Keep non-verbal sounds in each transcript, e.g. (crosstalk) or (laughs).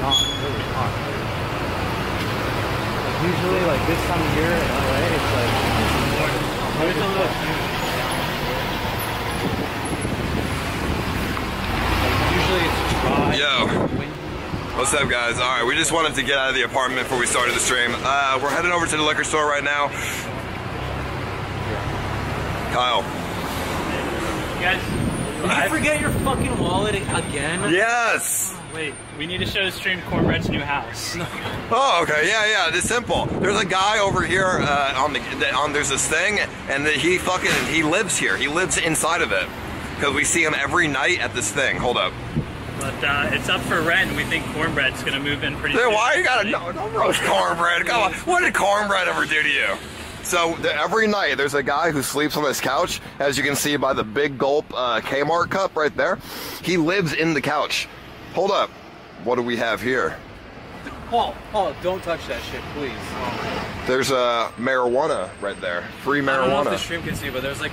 not really hot. Like, usually, like this time of year in LA, it's like There's a little- usually it's dry. Yo. What's up, guys? All right, we just wanted to get out of the apartment before we started the stream. Uh, we're heading over to the liquor store right now. Kyle. You guys, Did you forget your fucking wallet again? Yes. Wait, we need to show the stream Cornbread's new house. (laughs) Oh, okay. Yeah, yeah. It's simple. There's a guy over here uh, on the on. There's this thing, and the, he fucking he lives here. He lives inside of it because we see him every night at this thing. Hold up. But uh, it's up for rent, and we think Cornbread's gonna move in pretty Then soon. why you gotta no, don't roast cornbread? Come on, what did cornbread ever do to you? So every night there's a guy who sleeps on this couch, as you can see by the big gulp uh, Kmart cup right there. He lives in the couch. Hold up, what do we have here? Paul, Paul, don't touch that shit, please. There's uh, marijuana right there, free marijuana. I don't know if the marijuana. stream can see, but there's like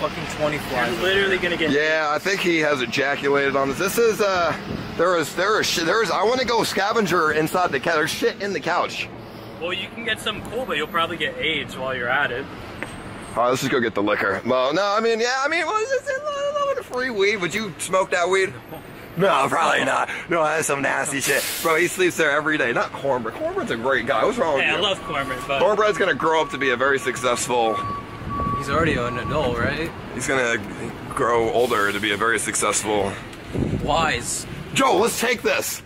fucking 20 flies. You're literally gonna get. Yeah, I think he has ejaculated on this. This is uh, there is there is shit. There is. I want to go scavenger inside the couch. There's shit in the couch. Well, you can get something cool, but you'll probably get AIDS while you're at it. All right, let's just go get the liquor. Well, no, I mean, yeah, I mean, what is this? A little bit of free weed. Would you smoke that weed? No, probably not. No, that's some nasty shit. Bro, he sleeps there every day. Not Cornbread. Cornbread's a great guy. What's wrong with Hey, you? I love Cornbread, but Cornbread's gonna grow up to be a very successful. He's already an adult, right? He's gonna grow older to be a very successful. Wise. Joe, let's take this.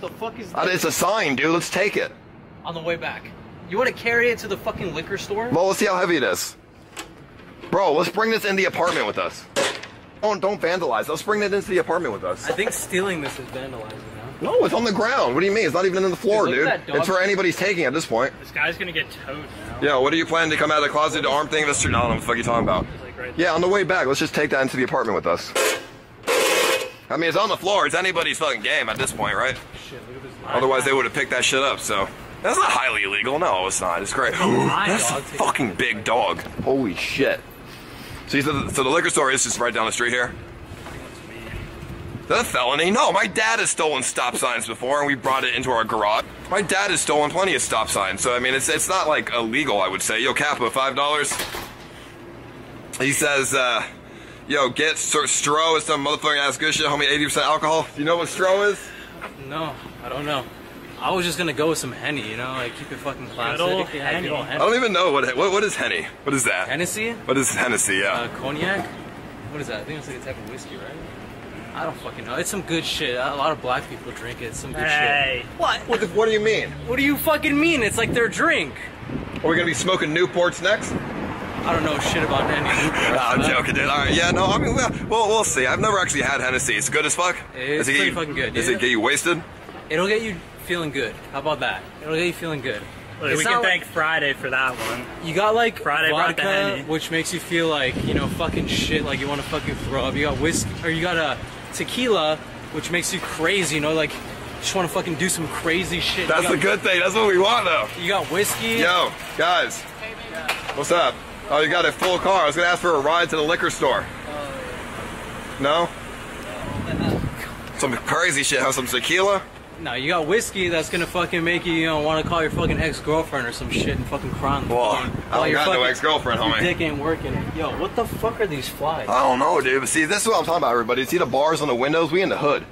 What the fuck is Uh. It's a sign, dude. Let's take it. On the way back. You want to carry it to the fucking liquor store? Well, let's see how heavy it is. Bro, let's bring this in the apartment with us. Don't don't vandalize. Let's bring that into the apartment with us. I think stealing this is vandalizing now. No, it's on the ground. What do you mean? It's not even in the floor, Dude, dude. look at that dog. It's for anybody's taking at this point. this guy's gonna get towed now. Yeah, what are you planning to come out of the closet to arm thing? This I don't know what the fuck you talking about. Like right Yeah, on the way back, let's just take that into the apartment with us. I mean, it's on the floor. It's anybody's fucking game at this point, right? Shit, look at this. Otherwise, they would have picked that shit up. So that's not highly illegal. No, it's not. It's great. (gasps) that's a fucking big dog. Holy shit. So, said, so the liquor store is just right down the street here. Is that a felony? No, my dad has stolen stop signs before, and we brought it into our garage. My dad has stolen plenty of stop signs, so I mean, it's it's not like illegal. I would say. Yo, Kappa, five dollars. He says, uh, "Yo, get Stroh Stroh is some motherfucking ass good shit, homie. Eighty percent alcohol. Do you know what Stroh is? No, I don't know. I was just gonna go with some Henny, you know, like keep it fucking classic. old Henny. I don't even know what what, what is Henny. What is that? Hennessy? What is Hennessy? Yeah. Uh, cognac? What is that? I think it's like a type of whiskey, right? I don't fucking know. It's some good shit. A lot of black people drink it. It's some good shit. Hey, What? what, the, what do you mean? What do you fucking mean? It's like their drink. Are we gonna be smoking Newports next? I don't know shit about Henny. (laughs) Nah, I'm joking, dude. All right, yeah, no, I mean, well, we'll, we'll see. I've never actually had Hennessy. It's good as fuck. It's Does it pretty you- fucking good, Does yeah. it get you wasted? It'll get you feeling good. How about that? It'll get you feeling good. look, we can like- thank Friday for that one. You got like Friday brought the vodka, Henny. which makes you feel like you know fucking shit, like you want to fucking throw up. You got whiskey, or you got a tequila, which makes you crazy. You know, like just want to fucking do some crazy shit. That's you the good thing. That's what we want, though. You got whiskey. Yo, guys. What's up? Oh, you got a full car. I was gonna ask for a ride to the liquor store. No? Some crazy shit. Have some tequila? No, you got whiskey that's gonna fucking make you, you know, want to call your fucking ex girlfriend or some shit and fucking cry on the Well, phone. I don't your got no fucking- ex-girlfriend, your homie. Dick ain't working. Yo, what the fuck are these flies? I don't know, dude. But see, this is what I'm talking about, everybody. See the bars on the windows? We in the hood.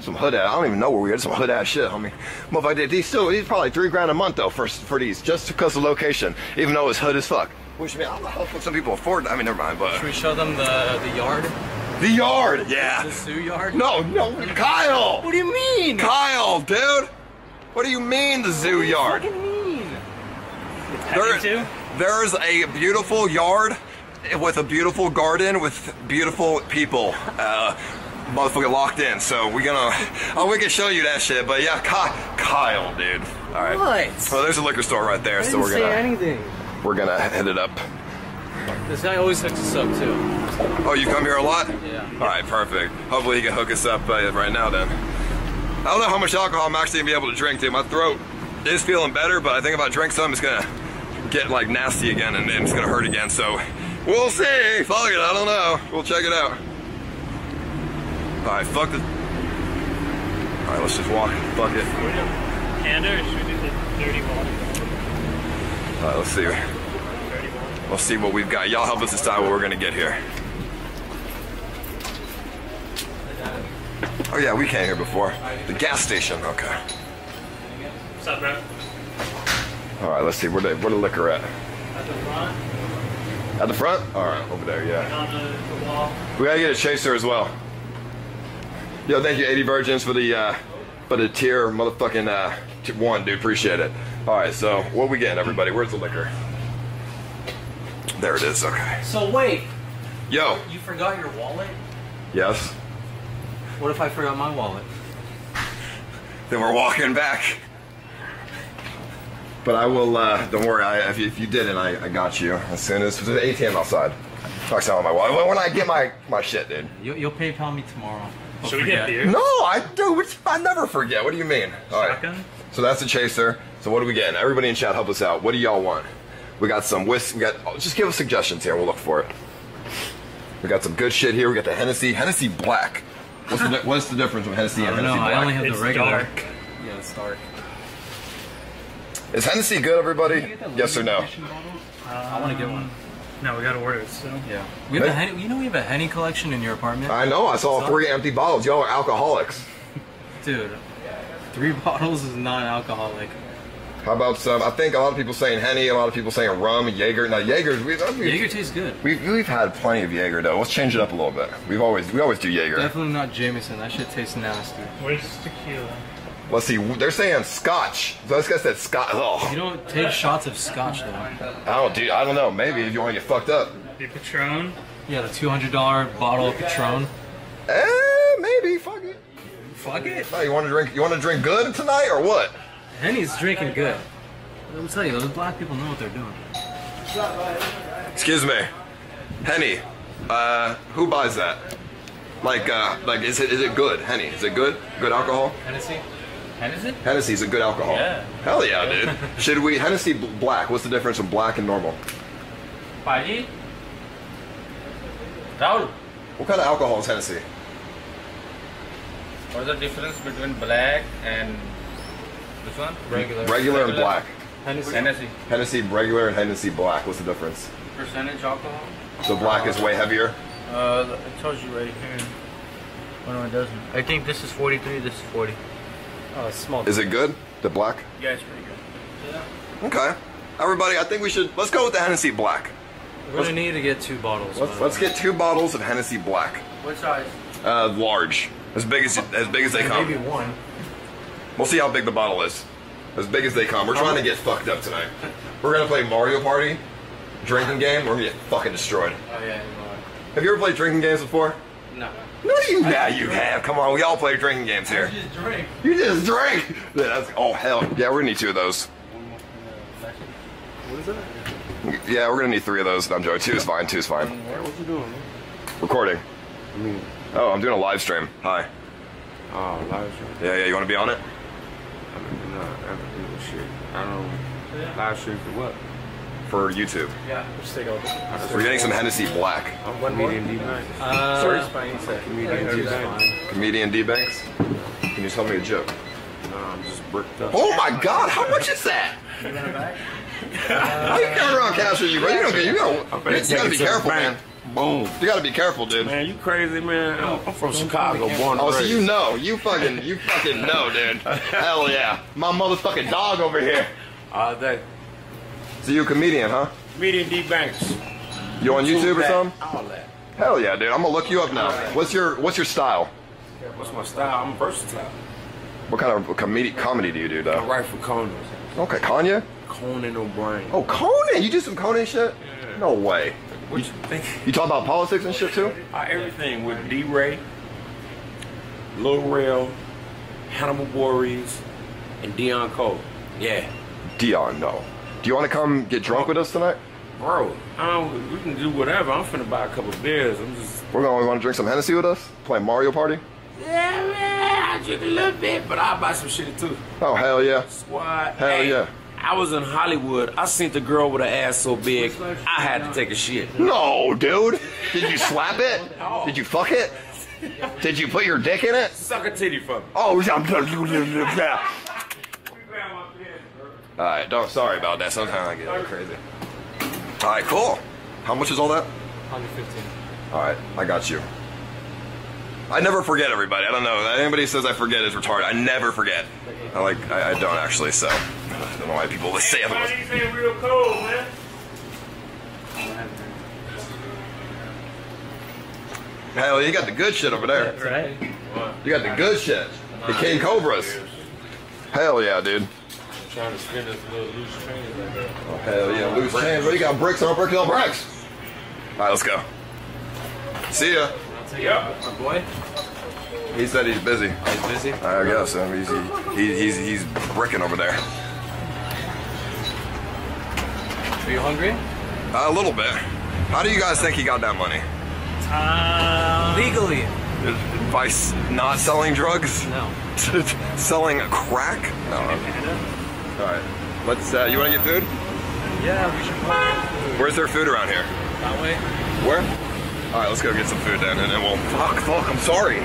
Some hood ass. I don't even know where we are. Some hood ass shit, homie. Motherfucker, did these still? These probably three grand a month though for for these, just because of location. Even though it's hood as fuck. Which I mean, I don't know how some people afford. I mean, never mind. But should we show them the the yard, the yard, yeah. the zoo yard? No, no, Kyle. What do you mean? Kyle, dude. What do you mean the zoo yard? What do you mean? There- There's a beautiful yard with a beautiful garden with beautiful people. Uh, motherfucker locked in. So we're gonna. Oh, we can show you that shit. But yeah, Ky- Kyle, dude. All right. What? Well, there's a liquor store right there, so we're gonna anything. we're gonna head it up. This guy always hooks us up too. Oh, you come here a lot? Yeah. All right, perfect. Hopefully he can hook us up uh, right now then. I don't know how much alcohol I'm actually gonna be able to drink, dude. My throat is feeling better, but I think if I drink some, it's gonna get like nasty again and, and it's gonna hurt again. So we'll see. Fuck it, I don't know. We'll check it out. All right, fuck the. All right, right, let's just walk. Fuck it. Candor, or should we do the 30 watt? All right, let's see. 30 watt. Let's see what we've got. Y'all help us decide what we're gonna get here. Oh yeah, we came here before. The gas station. Okay. What's up, bro? All right, let's see where the where the liquor at. At the front, At the front? All right, over there. Yeah. on the, the wall. We gotta get a chaser as well. Yo, thank you, 80 Virgins, for the uh, for the tier motherfucking uh, one, dude. Appreciate it. All right, so what we getting, everybody? Where's the liquor? There it is. Okay. So wait, Yo. you forgot your wallet? Yes. What if I forgot my wallet? Then we're walking back. But I will. Uh, don't worry. I, if, you, if you didn't, I, I got you as soon as there's an ATM outside. Talk to my wallet when I get my my shit, dude. You, you'll PayPal me tomorrow. Don't Should we get beer? No, I do. I never forget. What do you mean? All right. Shotgun? So that's the chaser. So what are we getting? Everybody in chat, help us out. What do y'all want? We got some whiskey. We got. oh, just give us suggestions here. We'll look for it. We got some good shit here. We got the Hennessy. Hennessy Black. What's the di- what's the difference with Hennessy I and don't Hennessy know. I only have It's the regular. dark. Yeah, it's dark. Is Hennessy good, everybody? Yes or no? I want to get one. Um, no, we gotta order it still. Yeah. We have a Hey. Henny, you know we have a Henny collection in your apartment? I know. I saw three empty bottles. Y'all are alcoholics. Dude, three (laughs) bottles is non-alcoholic. How about some? I think a lot of people saying Henny. A lot of people saying rum, Jaeger. Now Jaeger's. We, we, Jaeger tastes good. We've, we've had plenty of Jaeger though. Let's change it up a little bit. We've always we always do Jaeger. Definitely not Jameson. That shit tastes nasty. Where's tequila? Let's see. They're saying Scotch. So this guy said Scotch. Oh. You don't take shots of scotch though. I don't, dude. I don't know. Maybe if you want to get fucked up. The Patron. Yeah, the $200 bottle of Patron. Eh, maybe. Fuck it. Fuck it. Oh, you want to drink? You want to drink good tonight or what? Henny's drinking good. Let me tell you, those black people know what they're doing. Excuse me, Henny. Uh, who buys that? Like, uh, like, is it is it good? Henny, is it good? Good alcohol? Hennessy? Hennessy? Hennessy's a good alcohol. Yeah. Hell yeah, dude. (laughs) Should we Hennessy black? What's the difference from black and normal? Paji? Rahul, What kind of alcohol is Hennessy? what's the difference between black and this one? Regular. Regular and black. Hennessy. Hennessy. Hennessy regular and Hennessy black. What's the difference? Percentage alcohol? So black is way heavier. Uh, it tells you right here. Oh no, it doesn't. I think this is 43, this is 40. Oh, it's small. Is it good? The black? Yeah, it's pretty good. Yeah. Okay. Everybody, I think we should let's go with the Hennessy black. We're gonna need to get two bottles. Let's let's get two bottles of Hennessy black. What size? Uh, large, as big as as big as they come. maybe one. We'll see how big the bottle is. As big as they come. We're trying to get fucked up tonight. We're gonna play Mario Party, drinking game. We're gonna get fucking destroyed. Oh yeah. Have you ever played drinking games before? No. No, you yeah, you have. Come on, we all play drinking games here. Just drink. You just drink. Yeah, that's, oh hell, yeah, we're gonna need two of those. What is that? Yeah, we're gonna need three of those. No, I'm joking. Two is fine. Two is fine. What you doing? man? Recording. I mean, Oh, I'm doing a live stream. Hi. oh, live stream. Yeah, yeah. You want to be on it? I mean, no, I don't do shit. I don't live stream for what? For YouTube. Yeah. Just take a We're getting some Hennessy Black. I'm comedian D Banks. Uh, Sorry? Comedian D Banks. Comedian D Banks. Can you tell me a joke? No, I'm just bricked up. Oh my God! How much is that? How you carry around cash with you, bro? You don't get. You I'm gotta. finna You take gotta be careful, man. Bank. Boom. You gotta be careful, dude. Man, you crazy, man. I'm, I'm from Chicago, born and Oh, so raised. you know, you fucking, you fucking know, dude. Hell yeah, my motherfucking dog over here. All day. So you a comedian, huh? Comedian D Banks. You on YouTube or that, something? All that. Hell yeah, dude. I'm gonna look you up now. What's your What's your style? What's my style? I'm versatile. What kind of comedy comedy do you do, though? I though? write for Conan. Okay, Kanye. Conan O'Brien. Oh, Conan. You do some Conan shit? No way. What you think? You talk about politics and shit too? Uh, everything with D Ray, Lil Rel, Hannibal Buress, and Deon Cole. Yeah. Dion, no. Do you want to come get drunk with us tonight? Bro, I don't, we can do whatever. I'm finna buy a couple beers. I'm just. We're going. to Want to drink some Hennessy with us? Play Mario Party? Yeah, man. I drink a little bit, but I'll buy some shit too. Oh hell yeah! Squad. Hell Hey, yeah. I was in Hollywood. I seen the girl with an ass so big, I had to take a shit. No, dude. Did you slap it? Did you fuck it? Did you put your dick in it? Suck a titty for me. Oh, yeah. All right, don't. Sorry about that. Sometimes I get crazy. All right, cool. How much is all that? 115. All right, I got you. I never forget everybody. I don't know. Anybody says I forget is retarded. I never forget. I like. I, I don't actually. So I don't know why people would say otherwise. These real cold, man. Hell, you got the good shit over there. Right? You got the good shit. The King Cobras. Hell yeah, dude. Trying to spin this little loose change like that. Oh, hell yeah, loose change. What you got? Bricks on bricks on bricks. All right, let's go. See ya. Yep. My boy? He said he's busy. He's busy. I guess. I mean, he's, he, he's, he's bricking over there. Are you hungry? A little bit. How do you guys think he got that money? Uh, legally. By s- not selling drugs? No. (laughs) selling crack? No. All right. Let's. Uh, you want to get food? Yeah, we should. Where's there food around here? That way? Where? All right, let's go get some food then, and then we'll. Fuck, fuck. I'm sorry.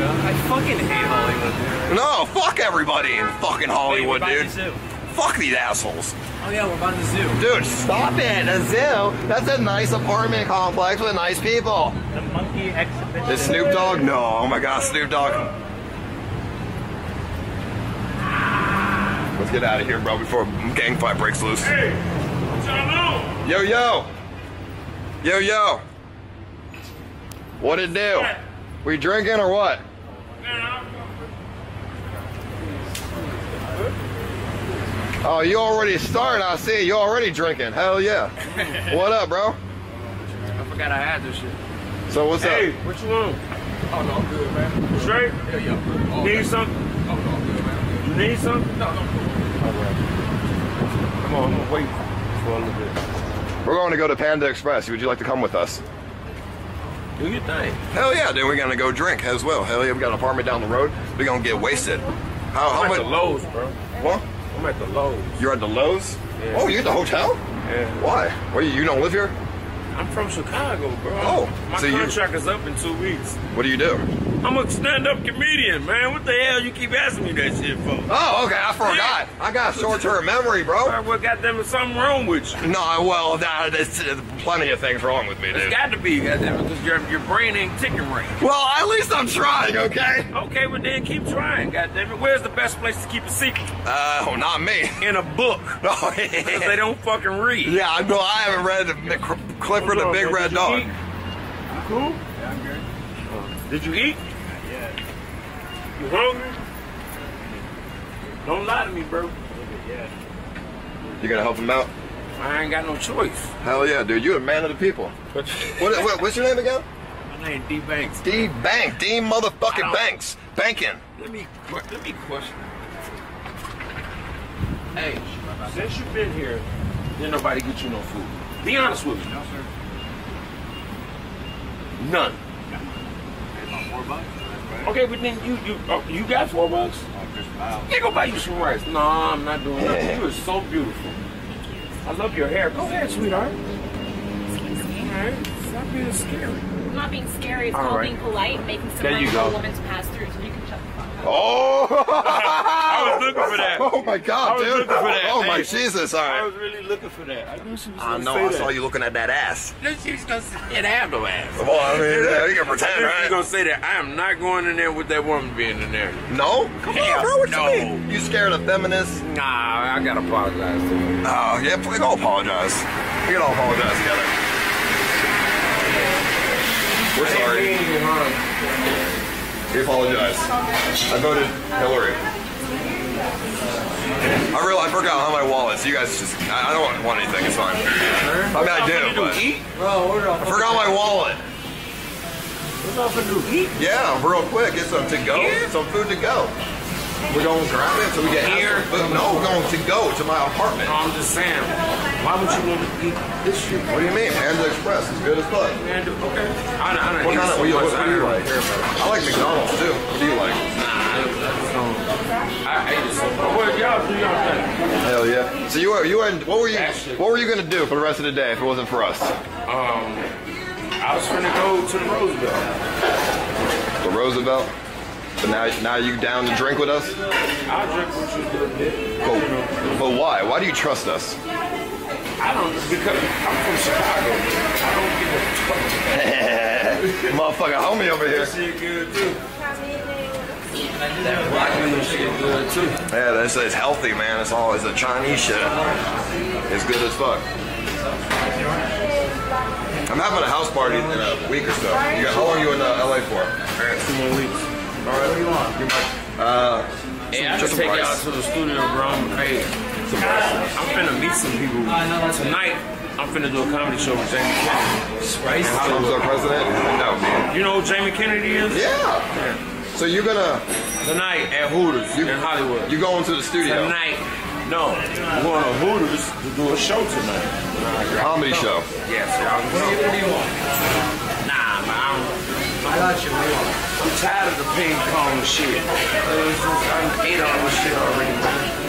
Yeah. I fucking hate Hollywood, dude. No, fuck everybody in fucking Hollywood, we're dude. Fuck these assholes. Oh yeah, we're by the zoo. Dude, stop it. A zoo? That's a nice apartment complex with nice people. The monkey exhibition. Is Snoop Dogg? No. Oh my god, Snoop Dogg. Let's get out of here, bro, before a gang fight breaks loose. Hey, what y'all? Yo, yo. Yo, yo. What it do? We drinking or what? Oh, you already started. I see. You already drinking. Hell yeah. (laughs) what up, bro? I forgot I had this shit. So what's Hey, up? what you want? Oh no, I'm good, man. Straight? Yeah, yeah, Oh, Need man. something? Oh no, I'm good, man. You need something? No, no, Come on, I'm gonna wait for a little bit. We're going to go to Panda Express. Would you like to come with us? Do your thing. Hell yeah, then We're gonna go drink as well. Hell yeah, we got an apartment down the road. We're gonna get wasted. How, how I'm at the Loews, bro. What? I'm at the Loews. You're at the Loews? Yeah. Oh, you at the hotel? Yeah. Why? What, you don't live here? I'm from Chicago, bro. Oh, my so you- contract is up in two weeks. What do you do? I'm a stand-up comedian, man. What the hell you keep asking me that shit for? Oh, okay. I forgot. I got short-term memory, bro. Alright, well, goddamn, it, something wrong with you. No, well, nah, there's uh, plenty of things wrong with me, It's dude. got to be, goddamn, because your your brain ain't ticking right. Well, at least I'm trying, okay? Okay, well then keep trying, goddamn it. Where's the best place to keep a secret? Uh, oh, not me. In a book. (laughs) Oh, Because they don't fucking read. Yeah, I know. I haven't read the, the Cr- Clifford the Big. Red Dog. eat? You cool? Yeah, I'm good. Did you eat? Yeah. You hungry? Don't lie to me, bro. You gonna help him out? I ain't got no choice. Hell yeah, dude. You're a man of the people. What, what, what's your name again? my name D Banks. D Bank. D motherfucking Banks. Banking. Let me let me question. Hey, since you've been here, didn't nobody get you no food. Be honest with me. No, sir. None. Paid about four bucks. That's right. Okay, but then you you oh, you got four bucks. Just about. Yeah, go buy you some rice. No, I'm not doing that. You are so beautiful. I love your hair. Go ahead, sweetheart. Excuse Alright, stop being scary. I'm not being scary. It's All called right. being polite, making some There room you for go. a woman to pass through. So you can Oh! (laughs) I was looking for that. Oh my I god, was dude! looking for that. Oh my Jesus! All I was really looking for that. I knew she was I gonna know. say I that. saw you looking at that ass. No, she was gonna say it have no ass. Well, I mean, yeah, you can pretend, You're gonna say that I am not going in there with that woman being in there. No? Come Hell on, bro. What no. you mean? You scared of feminists? Nah, I gotta apologize to you. Oh, yeah. We can all apologize. We can all apologize together. We're sorry. We apologize. I voted Hillary. I real I forgot how my wallet. So you guys just I, I don't want, want anything. It's fine. I mean I do, but Bro, I forgot my wallet. What's up for new heat? Yeah, real quick, get some to go, some food to go. We're going to grab it so we get Here? But no, we're going to go to my apartment. I'm just saying. Why would you want to eat this shit? What do you mean? Panda Express is good as fuck. Man, okay. I, I, I What kind of? What do you, what, what do you like? I like McDonald's too. What do you like? Nah, I don't. Hate it so much. Y'all do y'all thing. Hell yeah. So you were you were what were you what were you gonna do for the rest of the day if it wasn't for us? Um, I was gonna go to the Roosevelt. The Roosevelt. But now now you down to drink with us? I'll drink with you a little bit. But, but why? Why do you trust us? I don't because I'm from Chicago. I don't give a (laughs) fuck. Motherfucker homie over here. Shit good too. That black shit good too. Yeah, that's it's healthy, man. It's all it's a Chinese shit. It's good as fuck. I'm having a house party in a week or so. You got, how long are you in uh, LA for? Two more weeks. All right. What do you want? You might, uh, Hey, I just can some take y'all to the studio ground crazy. I'm finna meet some people. Tonight, I'm finna do a comedy show with Jamie Kennedy. in Trump's Hollywood. our president? No, man. You know who Jamie Kennedy is? Yeah. So you're gonna Tonight at Hooters you, in Hollywood. You going to the studio? Tonight. No, we're going to Hooters to do a show tonight. Comedy show. Yes, y'all. What do you want? Nah, man. I'm, got you. What do you want? I'm tired of the ping pong shit. It's just, I ate all this shit already, man.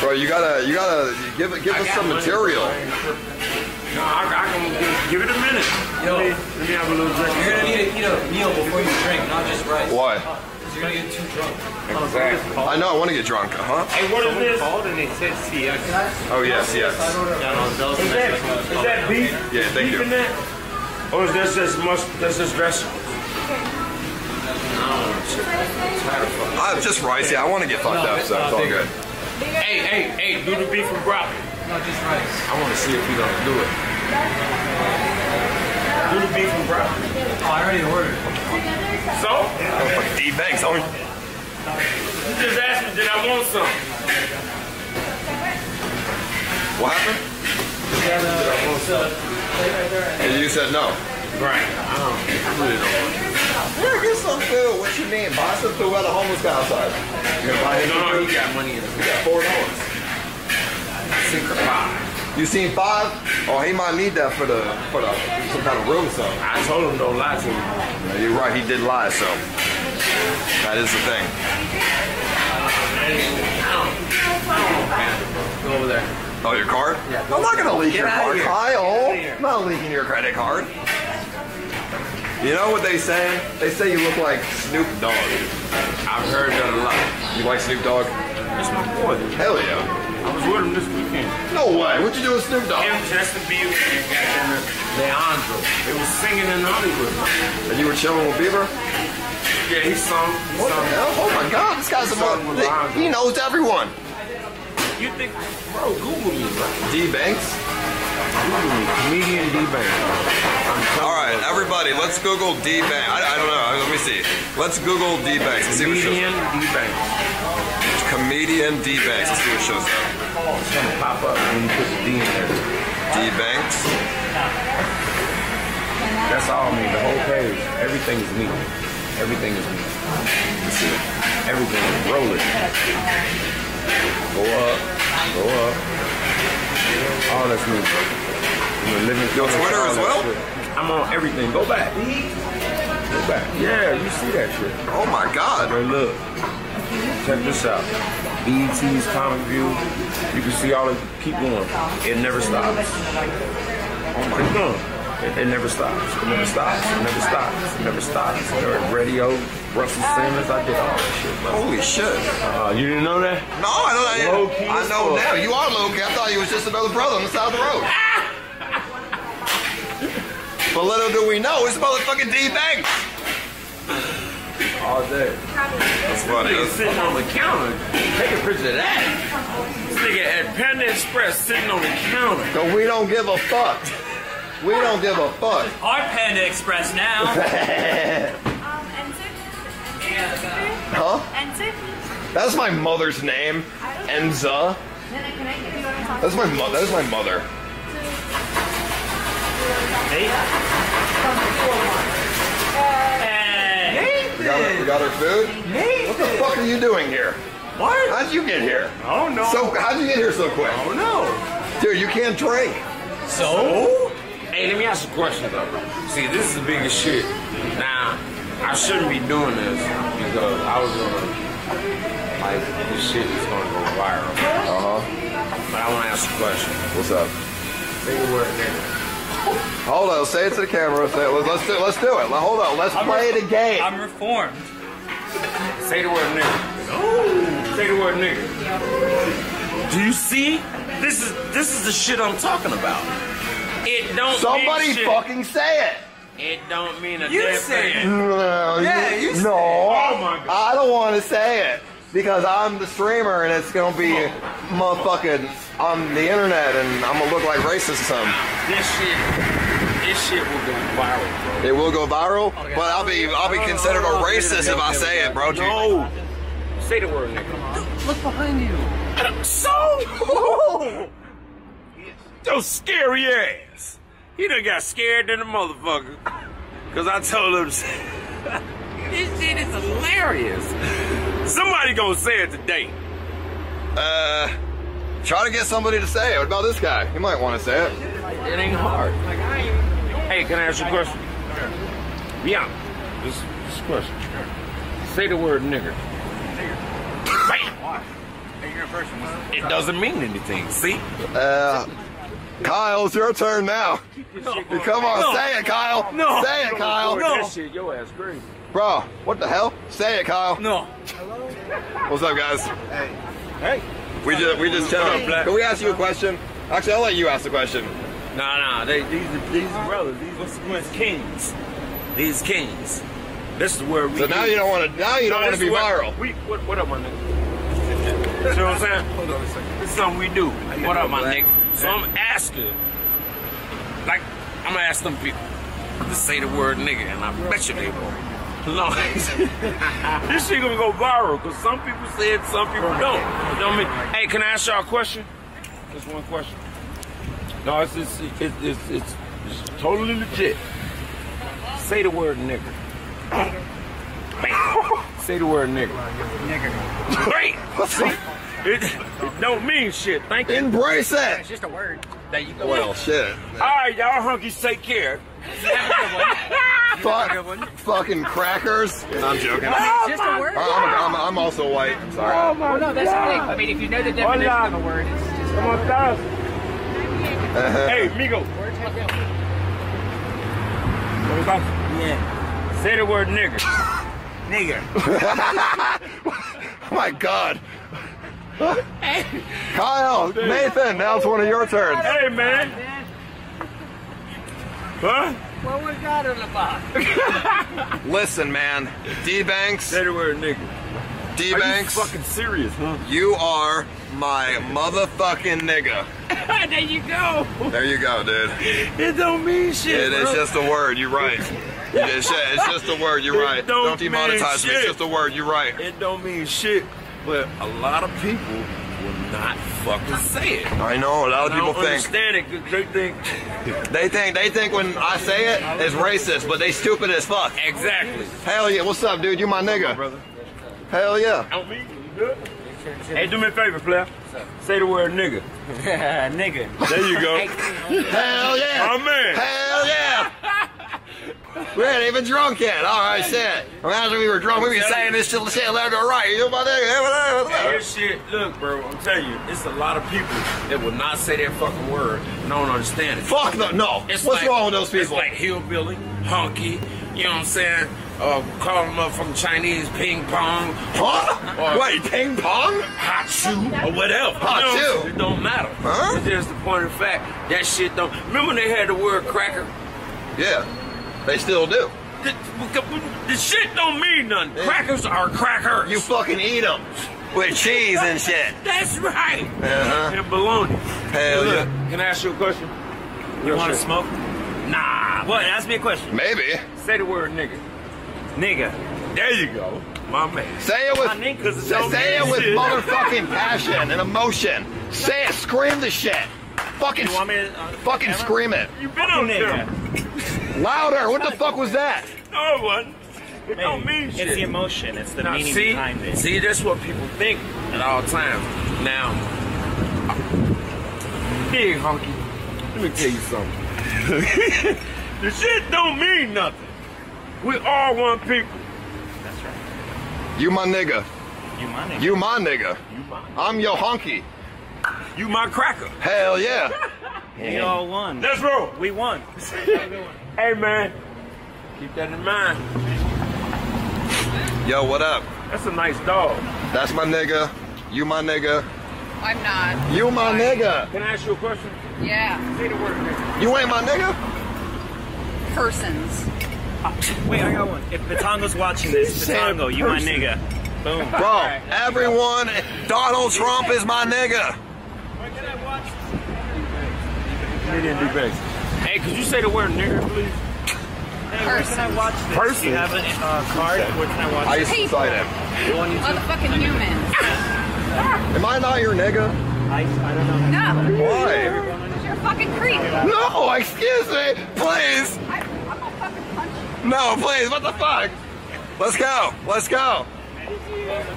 Bro, you gotta you gotta give it give I us some material. No, I, I can give, give it a minute. Yo. Let me, let me have a little drink. You're gonna need to eat a meal before you drink, not just rice. Why? Because you're gonna get too drunk. Exactly. I know I want to get drunk. Uh huh. Hey, what is this? Called and they said CX. Oh yes, yes. Is that, is that beef? Yeah, thank beef you. in that? Or is that just must? That's just vegetables. Uh, just rice. Yeah, I want to get fucked up, so it's all good. Hey, hey, hey, do the beef and broccoli. No, just rice. I want to see if we gonna do it. Do the beef and broccoli. Oh, I already ordered. So? Fucking D Banks, homie. You just asked me, did I want some? What happened? And you said no. Right. I don't. I really don't want it. Yeah, get some food. What you mean? Buy some food at a homeless guy outside. You gonna buy No, no, food? he got money in it. We got four dollars. Secret five. You seen five? Oh, he might need that for the for the some kind of room or something. I told him don't lie to me. Yeah, you're right. He did lie, so that is the thing. Go over there. Oh, your card? Yeah. I'm not gonna leak your outta card. Kyle. Get outta here. I'm not leaking your credit card. You know what they say? They say you look like Snoop Dogg. I've heard that a lot. You like Snoop Dogg? That's my boy. Hell yeah. I was with him this weekend. No way. What you do with Snoop Dogg? Him, Justin Bieber, and Leandro. They was singing in Hollywood. And you were chilling with Bieber? Yeah, he sung. He What the hell? Oh my God, this guy's a Something with mo- Lonzo. He knows everyone. You think, bro? Google me, bro. D Banks. Comedian D Banks. All right, everybody, let's Google D Banks. I, I don't know. Let me see. Let's Google D Banks and see Comedian. D Banks. Comedian D Banks. Let's see what shows up. It's gonna pop up when you put the D in there. D Banks. That's all me. The whole page. Everything is me. Everything is me. Let's see. Everything. Roll it. Go up. Go up. All that's me. I'm living Yo, Twitter as well? I'm on everything. Go back. Go back. Yeah, you see that shit. Oh my God. Hey, look. Check this out. BET's Comic View. You can see all the keep going. It never stops. Oh my god. It, it never stops. It never stops. It never stops. It never stops. Or radio, Russell Simmons. I did all that shit, bro. Holy shit. Uh, you didn't know that? No, I don't Low know. key I know now. You are low key. I thought you was just another brother on the side of the road. (laughs) but little do we know, it's motherfucking D Banks. All day. That's funny. Nigga That's- sitting on the counter. Take a picture of that. This nigga at Panda Express sitting on the counter. So we don't give a fuck. We don't give a fuck. Our Panda Express now. (laughs) Um, Ensign? Huh? Ensign? That's my mother's name. Enza. Nana, can I give you one talk? That's my mother. That's my mother. Hey. We got, we got her food. Nathan. What the fuck are you doing here? What? How'd you get here? I don't know. So how'd you get here so quick? I don't know. Dude, you can't drink. So? Hey, let me ask you a question though. See, this is the biggest shit. Now, I shouldn't be doing this because I was gonna like this shit is gonna go viral. Uh huh. But I want to ask you a question. What's up? Say the word nigga. Hold on. Say it to the camera. Say it. Let's, let's do. Let's do it. Hold on. Let's play the game. I'm reformed. Say the word nigga. Say the word nigga. Do you see? This is this is the shit I'm talking about. It don't Somebody mean shit. fucking say it. It don't mean a You damn say thing. it. No, Yeah, you say no. Oh my God. I don't want to say it because I'm the streamer and it's gonna be motherfucking on the internet and I'm gonna look like racist or something. This shit, this shit will go viral, bro. It will go viral, oh, but I'll be I'll be considered a racist if I say it, bro. No. Say the word nigga. Look behind you. (laughs) So, (laughs) those scary ass. He done got scared than a motherfucker. Cause I told him, (laughs) this shit is hilarious. Somebody gonna say it today. Uh, try to get somebody to say it. What about this guy? He might want to say it. It ain't hard. Hey, can I ask you a question? Yeah. This, this question. Say the word nigger. Bam. It doesn't mean anything. See? Uh, Kyle, it's your turn now. Come on, say it, Kyle. No. Say it, Kyle. That shit, your ass crazy. Bro, what the hell? Say it, Kyle. No. Hello. What's up, guys? Hey. Hey. We just we just chilling. Can we ask you a question? Actually, I'll let you ask the question. Nah, nah. They, these, are- these are brothers. These are kings. These kings. This is where we. So now you don't want to. Now you don't want to be is what- viral. We, what, what up, my nigga? (laughs) You know what I'm saying? Hold on a second. This is something we do. What up, my nigga? So I'm asking, like, I'm gonna ask them people to say the word nigga, and I bet you they will. No, (laughs) this shit gonna go viral because some people say it, some people don't. You know what I mean? Hey, can I ask y'all a question? Just one question. No, it's it's it's it's, it's, it's totally legit. Say the word nigga. Bam. Say the word nigga. Nigga. Great. See, it, it don't mean shit. Thank you. Embrace it. It's just a word. There you go. Well, shit. All right, y'all hunkies, take care. (laughs) Fuck, fucking crackers. No, I'm joking. It's just a oh word. I'm, I'm, I'm also white. I'm sorry. Oh my Well, no, that's the thing. I mean, if you know the definition Hola. of a word, it's just Come on, guys. Uh-huh. Hey, Migo. Yeah. Say the word nigger. nigger. (laughs) Oh my God. (laughs) Kyle, Nathan, now it's one of your turns. Hey, man. Huh? What was that all about? Listen, man. D Banks, Say the word nigger. D Are you Banks, fucking serious, huh? you are my motherfucking nigga. (laughs) there you go. There you go, dude. It don't mean shit. It is bro. just a word. You're right. (laughs) It's just, a word. You're It right. don't Don't demonetize mean me. It's just a word. You're right. It don't mean shit, but a lot of people will not fucking say it. I know. A lot of I people don't think understand it 'cause they think (laughs) they think they think when I say it, it's racist, but they stupid as fuck. exactly. Hell yeah. What's up, dude? You my nigga. brother. Hell yeah. Help me. you good. Hey, do me a favor, player. Say the word nigga. (laughs) Nigga. There you go. (laughs) Hell yeah. My man. Hell yeah. We ain't even drunk yet. All right, shit. Imagine we were drunk. We'd be saying this shit, shit left or right. You my Hey, nigga. this shit, look, bro, I'm telling you, it's a lot of people that will not say that fucking word and don't understand it. Fuck no. No. It's What's like- wrong with those people? It's like hillbilly, honky, you know what I'm saying? Uh, call them motherfucking Chinese ping pong, Huh? Wait, ping pong? hot shoe, or whatever. Hot you know shoe? It don't matter. Huh? It's just the point of fact. That shit don't. Remember when they had the word cracker? Yeah. They still do. The, the shit don't mean nothing. Crackers are crackers. You fucking eat them with cheese and shit. (laughs) That's right. Uh-huh. And bologna. Hell Look, yeah. Can I ask you a question? You want to smoke? Nah. What? Ask me a question. Maybe. Say the word nigga. Nigga. There you go. My man. Say it with My nigga, 'cause it say, say it with motherfucking passion and emotion. Say it. Scream the shit. Fucking, You want me to? Uh, fucking scream it. You've been on there. Nigga. Louder. What the fuck was that? No, it wasn't. It don't mean shit. It's the emotion. It's the Now, meaning see, behind it. see, that's what people think at all times. Now, big honky, let me tell you something. (laughs) the shit don't mean nothing. We all one people. That's right. You my nigga. You my nigga. You my nigga. You my, I'm your honky. you my cracker. Hell yeah. (laughs) We all won. Let's roll. We won. (laughs) Hey man, keep that in mind. Yo, what up? That's a nice dog. That's my nigga. You my nigga. I'm not. You my nigga. Can I ask you a question? Yeah. Say the word nigga. You ain't my nigga? Persons. Wait, I got one. If Batongo's watching this, Batongo, you my nigga. Boom. Bro, everyone, Donald Trump is my nigga. Comedian D Banks. Hey, could you say the word nigger, please? Hey, where can I watch this? Person. Do you have a uh, card? Where can I watch I used to cite him. Motherfucking humans. (laughs) Am I not your nigga? I, I don't know. No. Why? You're a fucking creep. No, excuse me. Please. I, I'm gonna fucking punch you. No, please. What the fuck? Let's go. Let's go.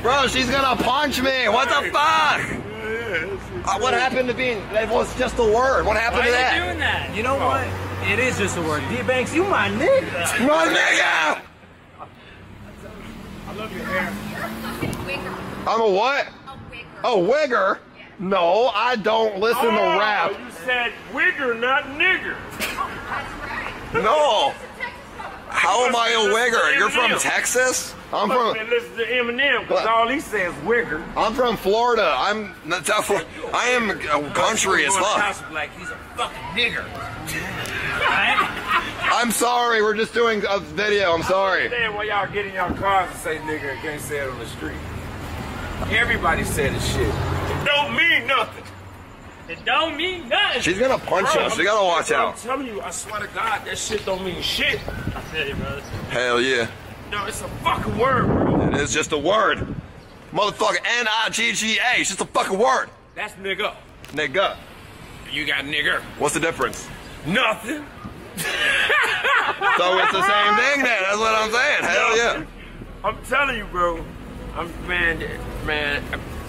Bro, she's gonna punch me. What the fuck? Uh, what happened to being? That was just a word. What happened Why to are that? you doing that? You know what? It is just a word. D Banks, you my nigga. My nigga. I love your hair. I'm a what? A wigger. A wigger? No, I don't listen to rap. Oh, You said wigger, not nigger. That's right. No. How am I a wigger? You're from Texas? I'm from man, listen to Eminem, because all he says wigger. I'm from Florida. I'm not that Fl- I am uh, country as Going to fuck. House Black, he's a fucking nigger. I'm sorry. We're just doing a video. I'm sorry. Understand why y'all get in your cars and say nigger and can't say it on the street. Everybody said this shit. It don't mean nothing. It don't mean nothing. She's gonna punch Bro, us. I'm- You gotta watch out. I'm telling you, I swear to God, that shit don't mean shit. I feel you, brother. Hell yeah. No, it's a fucking word, bro. It is just a word. Motherfucker. N I G G A. It's just a fucking word. That's nigga. Nigga. You got nigger. What's the difference? Nothing. So it's the same thing then. That's what I'm saying. Hell yeah. I'm telling you, bro. I'm man, man.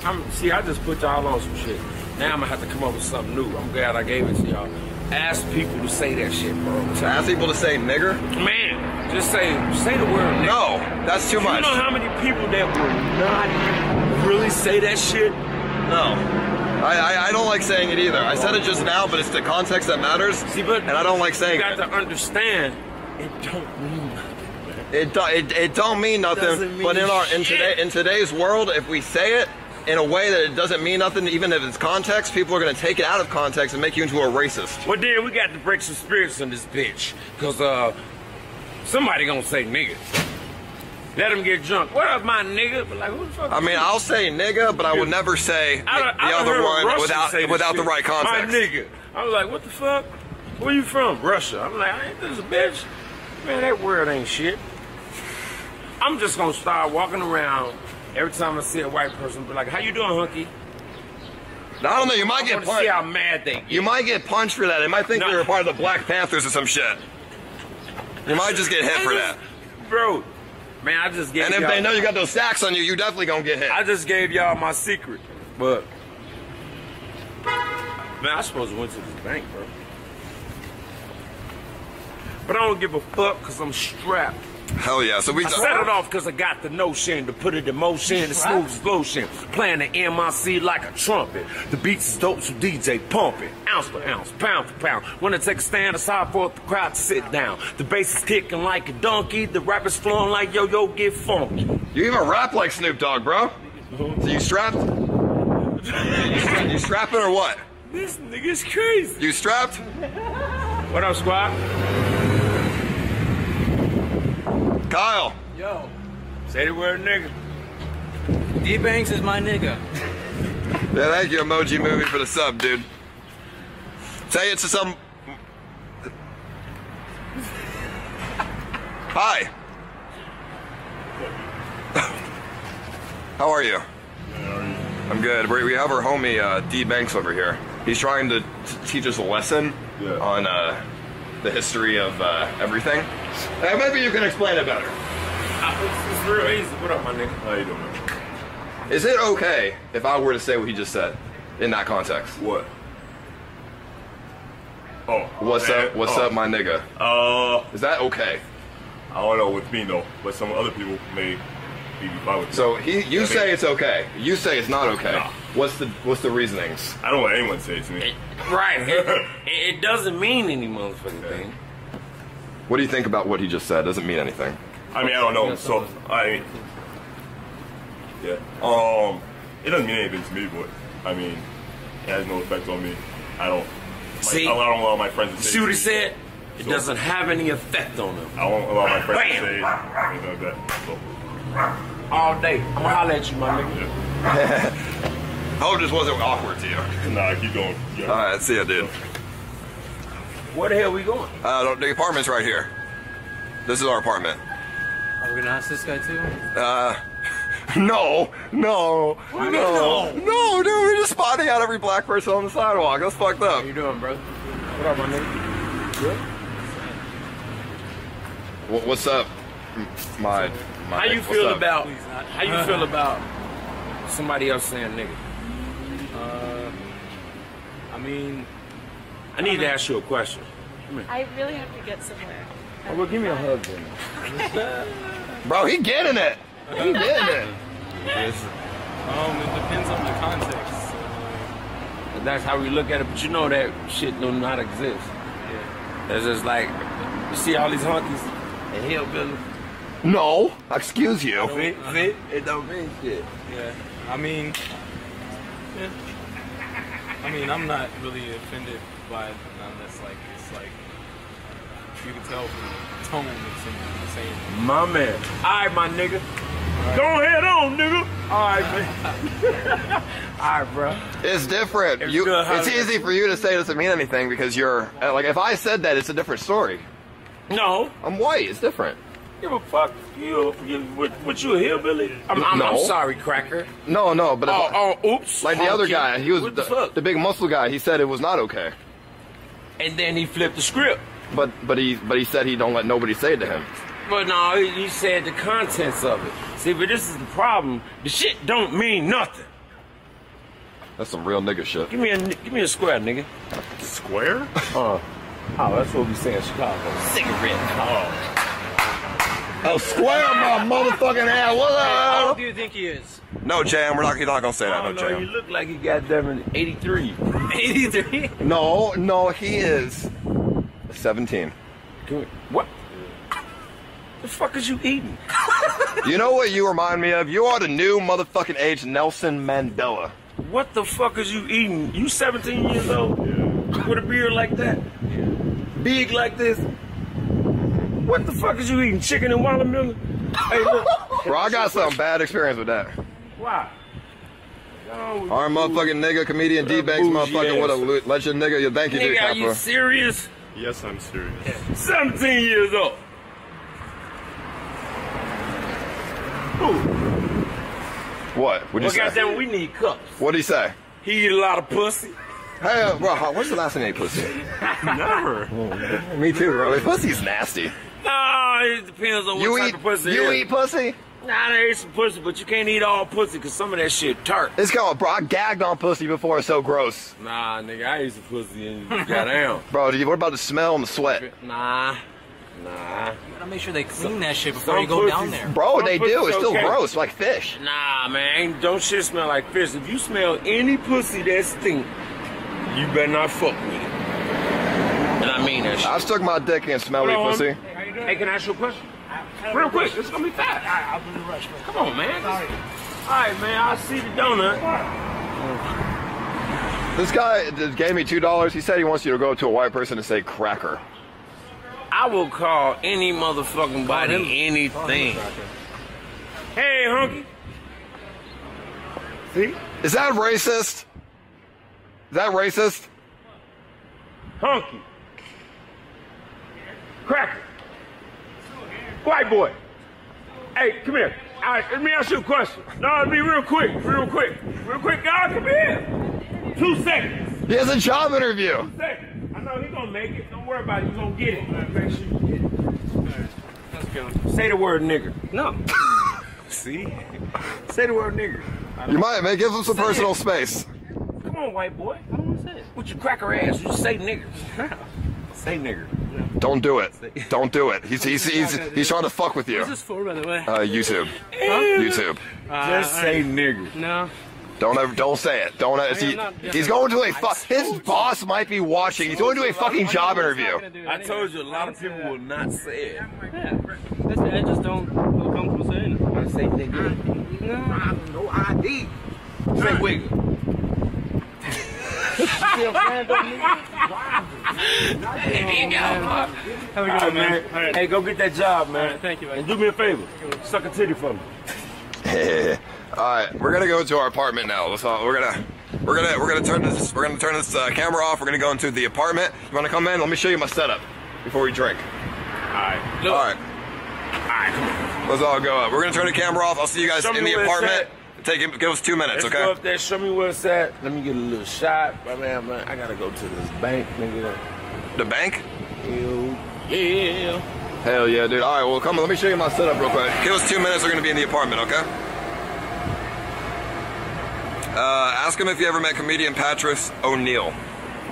I'm see. I just put y'all on some shit. Now I'm gonna have to come up with something new. I'm glad I gave it to y'all. Ask people to say that shit, bro. Ask people to say nigger? Man, just say say the word. nigga. No, that's too You much. You know how many people that would not really say that shit? No. I, I, I don't like saying it either. I said it just now, but it's the context that matters. See, but and I don't like saying it. you got it. to understand. It don't mean nothing. It, do, it, it don't mean nothing. Mean but in our in today in today's world, if we say it in a way that it doesn't mean nothing, even if it's context, people are going to take it out of context and make you into a racist. Well, then we got to break some spirits in this bitch. Because uh, somebody gonna say nigga. Let him get drunk. What up, my nigga? But like, who the fuck? I mean, I'll say nigga, but I would never say I the, done- I the other one without without the shit. right context. My nigga. I was like, what the fuck? Where you from? Russia. I'm like, ain't this a bitch? Man, that word ain't shit. I'm just gonna start walking around every time I see a white person, be like, how you doing, hunky? I don't know. You might I get to see how punched. mad they get. You might get punched for that. They might think No. you're a part of the Black Panthers or some shit. You might just get hit for that. Bro, man, I just gave And if they know you got those sacks on you, you definitely gonna get hit. I just gave y'all my secret, but man, I supposed to went to this bank, bro. But I don't give a fuck because I'm strapped. Hell yeah. So we I set it off because I got the notion to put it in motion, the smooth as lotion. Playing the MIC like a trumpet. The beats is dope, so DJ pump it. Ounce for ounce, pound for pound. Wanna take a stand aside for the crowd to sit down. The bass is kicking like a donkey. The rappers flowing like yo yo get funky. You even rap like Snoop Dogg, bro. So you strapped? You, stra- you strapping or what? This nigga's crazy. You strapped? What up, squad? Kyle. Yo, Say the word nigga. D Banks is my nigga. (laughs) Yeah, thank you, Emoji Movie, for the sub, dude. Say it to some. (laughs) Hi. (laughs) How are you? I'm good. We we have our homie uh, D Banks over here. He's trying to t- teach us a lesson Yeah. on uh, the history of uh, everything. Uh, maybe you can explain it better. Uh, It's, it's real easy. What up, my nigga? How you doing? man? Is it okay if I were to say what he just said in that context? What? Oh. What's man. up? What's Oh. up, my nigga? Uh, Is that okay? I don't know with me though, but some other people may be fine with it. So he, you I say mean- it's okay. You say it's not okay. No. What's the what's the reasonings? I don't want anyone to say it to me. Right. It, (laughs) it- it doesn't mean any motherfucking thing. What do you think about what he just said? Doesn't mean anything. I mean, I don't know. So I, yeah. Um, it doesn't mean anything to me, but I mean, it has no effect on me. I don't. My, See? I don't allow my friends to say. See what he it to said? It doesn't have any effect on him. I won't allow my friends Bam! to say anything like that. So, All day. I'm gonna holler at you, my nigga. (laughs) Hope this wasn't awkward to you. (laughs) nah, keep going. Yeah. All right, see ya, dude. Where the hell are we going? Uh, the apartment's right here. This is our apartment. Are we gonna ask this guy too? Uh, (laughs) no, no, no, no, no, dude. We're just spotting out every black person on the sidewalk. That's fucked up. How you doing, bro? What up, my nigga? Good? Wha- What's up? My, my How you feel up? about how you (laughs) feel about somebody else saying nigga? I mean, I need to ask you a question. I really have to get somewhere. oh, well, give me a hug then. (laughs) Bro, he getting it. He getting it. Um, it depends on the context. So, That's how we look at it, but you know that shit do not exist. Yeah. It's just like you see all these honkies and hillbillies. No, excuse you. See, see, it don't mean shit. yeah. I mean, yeah. I mean, I'm not really offended by it unless like it's like you can tell from the tone it's in the same. My man. All right, my nigga. Go ahead on, nigga. All right, (laughs) man. all right, bro. It's different. It's You, it's easy for you to say it doesn't mean anything because you're uh, like if I said that, it's a different story. No, I'm white. It's different. Give a fuck. You, you what, what you a hillbilly? I'm, I'm, I'm sorry, cracker. No, no, but if I- Oh, oh, oops. like the other guy, he was the, the, the big muscle guy. He said it was not okay. and then he flipped the script. But but he but he said he don't let nobody say it to him. But no, he, he said the contents of it. See, but this is the problem. The shit don't mean nothing. That's some real nigga shit. Give me a give me a square, nigga. Square? Uh, (laughs) oh, that's what we say in Chicago. Cigarette. Oh. Oh, square my motherfucking ass. What How old up? do you think he is? No, Jam. We're not. You're not gonna say that. don't No, Jam. You look like you got them in '83. (laughs) 83. No, no, he is 17. Can What? The fuck is you eating? (laughs) You know what you remind me of? You are the new motherfucking age Nelson Mandela. What the fuck is you eating? You 17 years old with a beard like that, big like this. What the fuck is you eating? Chicken and watermelon? Hey, look. (laughs) Bro, I got some bad experience with that. Why? No, Our motherfucking nigga, comedian D Banks, Bougie motherfucking what a ass. lo- legend nigga. You thank you, Nigga, are you serious? Yes, I'm serious. 17 years old. What? What'd you Well, say? goddamn, we need cups. What'd he say? He eat a lot of pussy. Hey, uh, bro, how- when's the last time you ate pussy? (laughs) Never. (laughs) Me too, bro. Pussy's nasty. Nah, it depends on what You type eat, of pussy you it is. eat pussy? Nah, there is some pussy, but you can't eat all pussy because some of that shit tart. It's called, bro. I gagged on pussy before. It's so gross, Nah, nigga, I eat some pussy and goddamn. (laughs) bro. do you- What about the smell and the sweat, Nah, nah. You gotta make sure they clean that shit before you go down there. bro? Some They do. It's still okay. gross, like fish. Nah, man, don't shit smell like fish. If you smell any pussy that stink, you better not fuck with it. And I mean that shit. I stuck my dick in smelly Hold on. pussy. Hey, can I ask you a question? Real quick, it's gonna be fast. I'll do the rush. Come on, man. All right, man, I see the donut. This guy just gave me two dollars. He said he wants you to go to a white person and say cracker. I will call any motherfucking body anything. Hey, hunky. See? Is that racist? Is that racist? Hunky. Cracker. White boy. Hey, come here. All right, let me ask you a question. No, it'll be real quick, real quick. Real quick, God, come here. Two seconds. He has a job interview. Seconds. I know he's gonna make it. Don't worry about it. You're gonna get it. Make sure you get it. Let's go. Say the word nigger. No. (laughs) See? Say the word nigger. You might, man. Give him some personal space. Come on, white boy. I don't want to say it. With your cracker ass, you say nigger. (laughs) say nigger. Don't do it. Don't do it. He's he's he's, he's trying to fuck with you. What's this for, by the way? Uh, YouTube. Huh? YouTube. Uh, Just say nigger. No. Don't ever, don't say it. Don't. ever mean, he, I'm not- he's going to a fu- his boss might be watching. He's going to a fucking job interview. I told you a lot of people will not say it. Yeah. That's I just don't feel comfortable saying it. I say nigga. No. No ID. Say wiggle. Have a good one, man. All right. Hey, go get that job, man. All right, thank you, man. And do me a favor. Suck a titty for me. (laughs) All right, we're gonna go to our apartment now. Let's all, we're gonna we're gonna we're gonna turn this we're gonna turn this uh, camera off. We're gonna go into the apartment. You wanna come in? Let me show you my setup before we drink. All right. All right. All right. Let's all go up. We're gonna turn the camera off. I'll see you guys Show in the where it's apartment. Take it. Give us two minutes, Let's okay? go up there, show me where it's at. Let me get a little shot. My man, man, I gotta go to this bank, nigga. The bank? Hell yeah. Hell yeah, dude. All right, well, come on. Let me show you my setup real quick. Give us two minutes. We're gonna be in the apartment, okay? Uh, ask him if you ever met comedian Patrice O'Neal.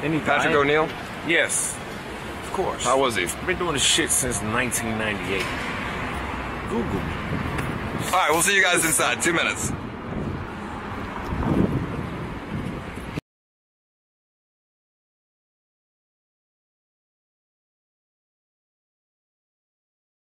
Any Patrice O'Neal? Yes. Of course. How was he? I've been doing this shit since 1998. Google. All right, we'll see you guys inside. Two minutes.